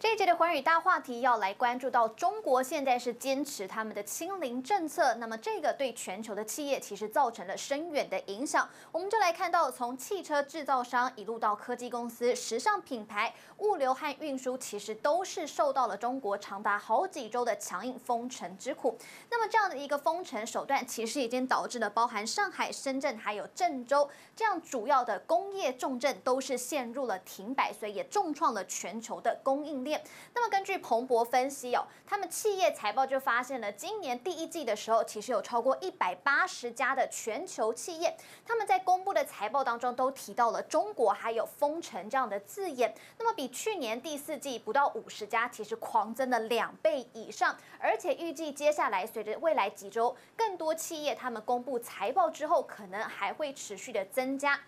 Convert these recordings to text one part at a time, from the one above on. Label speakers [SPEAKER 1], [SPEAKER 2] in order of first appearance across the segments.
[SPEAKER 1] 这一节的寰宇大话题要来关注到中国现在是坚持他们的清零政策，那么这个对全球的企业其实造成了深远的影响。我们就来看到，从汽车制造商一路到科技公司、时尚品牌、物流和运输，其实都是受到了中国长达好几周的强硬封城之苦。那么这样的一个封城手段，其实已经导致了包含上海、深圳还有郑州这样主要的工业重镇都是陷入了停摆，所以也重创了全球的供应链。那么根据彭博分析哦，他们企业财报就发现了，今年第一季的时候，其实有超过一百八十家的全球企业，他们在公布的财报当中都提到了中国还有封城这样的字眼。那么比去年第四季不到五十家，其实狂增了两倍以上，而且预计接下来随着未来几周更多企业他们公布财报之后，可能还会持续的增加。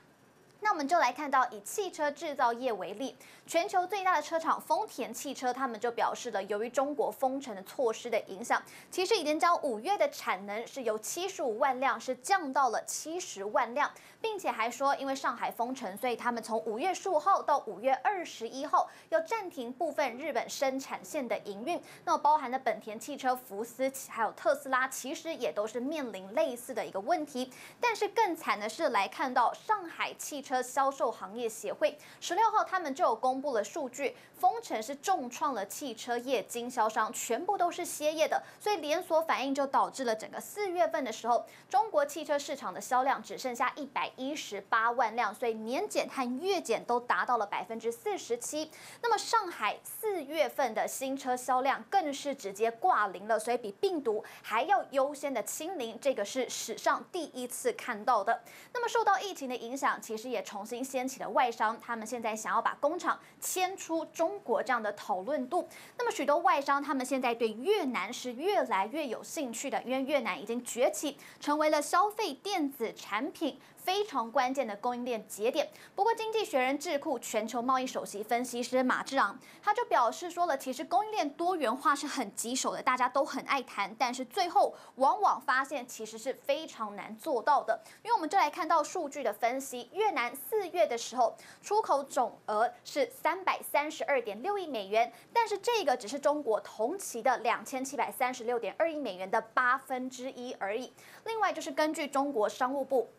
[SPEAKER 1] 那我们就来看到，以汽车制造业为例，全球最大的车厂丰田汽车，他们就表示了，由于中国封城的措施的影响，其实已经将五月的产能是由七十五万辆是降到了七十万辆，并且还说，因为上海封城，所以他们从五月十五号到五月二十一号要暂停部分日本生产线的营运。那么包含的本田汽车、福斯还有特斯拉，其实也都是面临类似的一个问题。但是更惨的是，来看到上海汽车。车销售行业协会十六号，他们就有公布了数据，封城是重创了汽车业经销商，全部都是歇业的，所以连锁反应就导致了整个四月份的时候，中国汽车市场的销量只剩下一百一十八万辆，所以年减和月减都达到了百分之四十七。那么上海四月份的新车销量更是直接挂零了，所以比病毒还要优先的清零，这个是史上第一次看到的。那么受到疫情的影响，其实也重新掀起了外商，他们现在想要把工厂迁出中国这样的讨论度。那么许多外商，他们现在对越南是越来越有兴趣的，因为越南已经崛起，成为了消费电子产品。非常关键的供应链节点。不过，经济学人智库全球贸易首席分析师马志昂他就表示说了，其实供应链多元化是很棘手的，大家都很爱谈，但是最后往往发现其实是非常难做到的。因为我们就来看到数据的分析，越南四月的时候出口总额是三百三十二点六亿美元，但是这个只是中国同期的两千七百三十六点二亿美元的八分之一而已。另外就是根据中国商务部。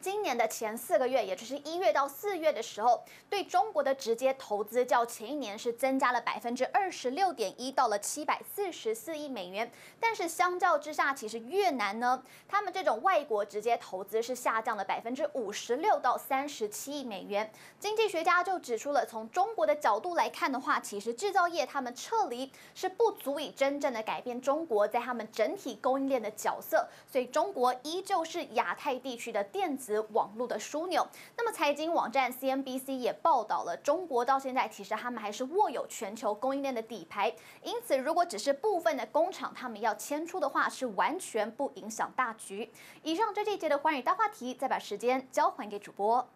[SPEAKER 1] 今年的前四个月，也就是一月到四月的时候，对中国的直接投资较前一年是增加了百分之二十六点一，到了七百四十四亿美元。但是相较之下，其实越南呢，他们这种外国直接投资是下降了百分之五十六到三十七亿美元。经济学家就指出了，从中国的角度来看的话，其实制造业他们撤离是不足以真正的改变中国在他们整体供应链的角色，所以中国依旧是亚太地区的电子。网络的枢纽。那么，财经网站 CNBC 也报道了，中国到现在其实他们还是握有全球供应链的底牌。因此，如果只是部分的工厂他们要迁出的话，是完全不影响大局。以上这这一节的寰宇大话题，再把时间交还给主播，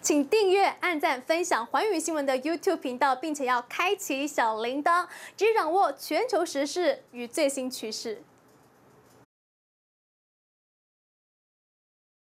[SPEAKER 2] 请订阅、按赞、分享寰宇新闻的 YouTube 频道，并且要开启小铃铛，即掌握全球时事与最新趋势。